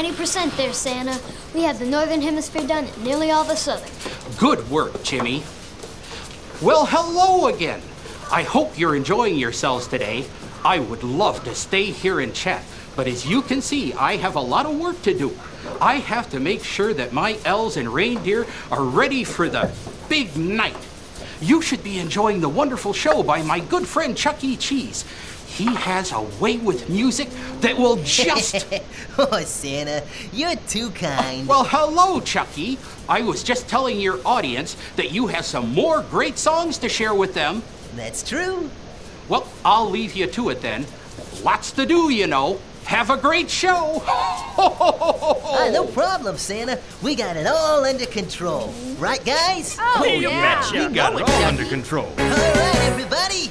90% there, Santa. We have the Northern Hemisphere done and nearly all the Southern. Good work, Jimmy. Well, hello again. I hope you're enjoying yourselves today. I would love to stay here and chat, but as you can see, I have a lot of work to do. I have to make sure that my elves and reindeer are ready for the big night. You should be enjoying the wonderful show by my good friend Chuck E. Cheese. He has a way with music that will just. oh, Santa, you're too kind. Well, hello, Chucky. I was just telling your audience that you have some more great songs to share with them. That's true. Well, I'll leave you to it then. Lots to do, you know. Have a great show. Ah, no problem, Santa. We got it all under control. Right, guys? Oh, you yeah. betcha. We got Know it it, all Chucky. under control. All right, everybody,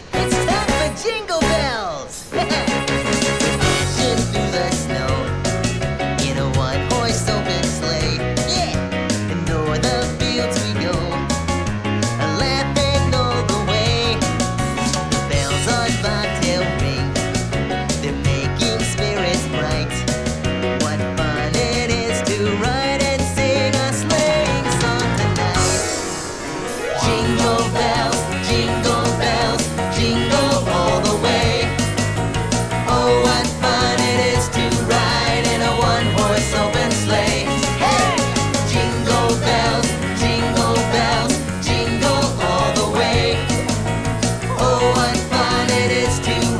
what fun it is to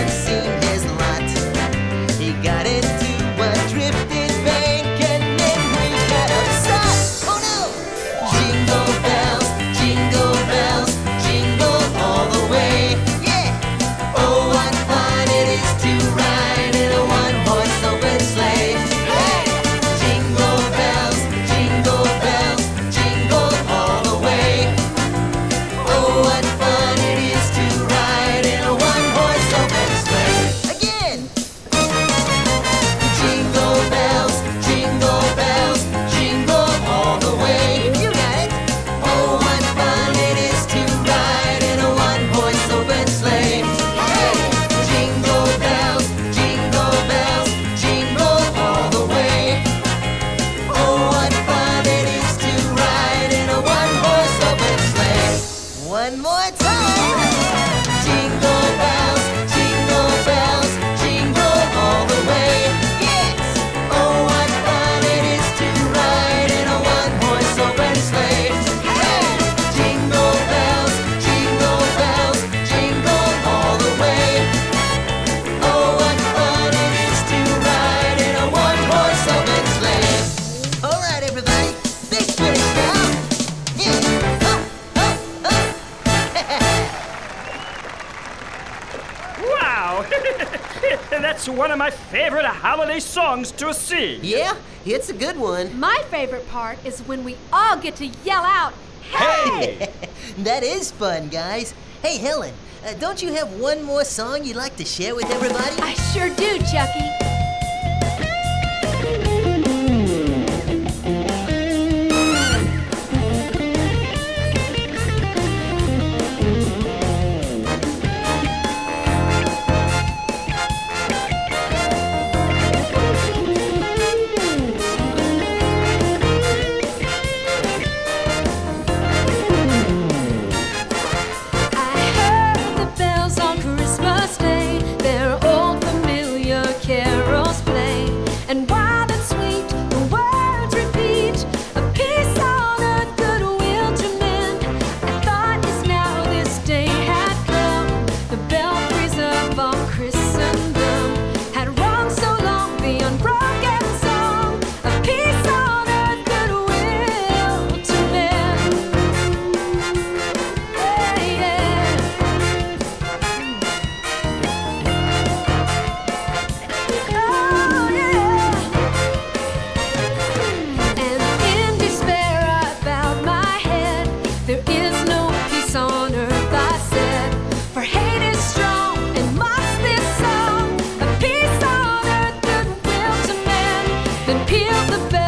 Misfortune seemed his lot. He got into a That's one of my favorite holiday songs to sing. Yeah, it's a good one. My favorite part is when we all get to yell out, Hey! hey! that is fun, guys. Hey, Helen, uh, don't you have one more song you'd like to share with everybody? I sure do, Chucky. of the best.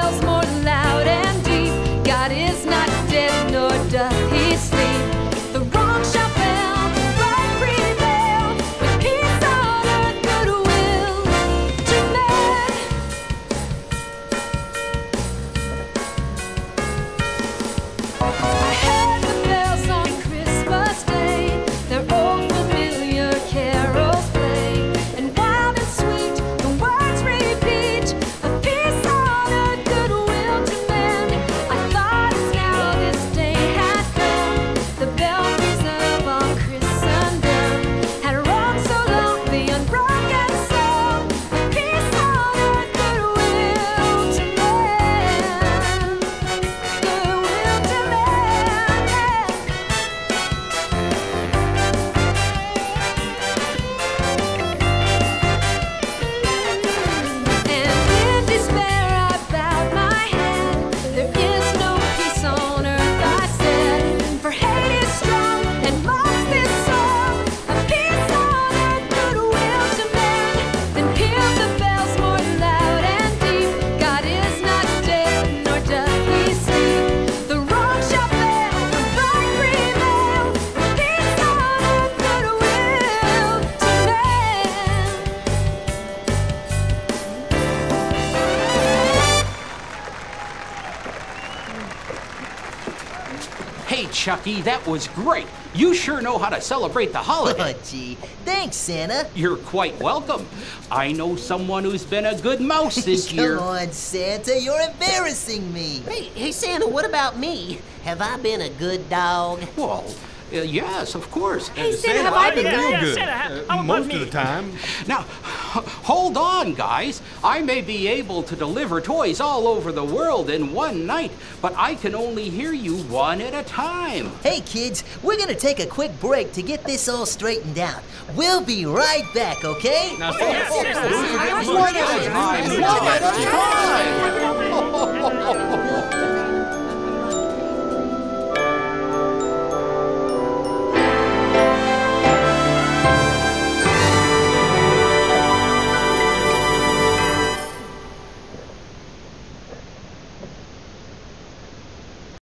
Chucky. That was great. You sure know how to celebrate the holiday. Oh, gee. Thanks, Santa. You're quite welcome. I know someone who's been a good mouse this Come year. Come on, Santa. You're embarrassing me. Hey, hey, Santa, what about me? Have I been a good dog? Well, uh, yes, of course. Hey, Santa, have I been yeah, good? yeah, good. Santa, Uh, most of the time. Now, hold on, guys. I may be able to deliver toys all over the world in one night, but I can only hear you one at a time. Hey, kids, we're gonna take a quick break to get this all straightened out. We'll be right back, okay? Now, Yes, yes, yes. One at a time. One at a time.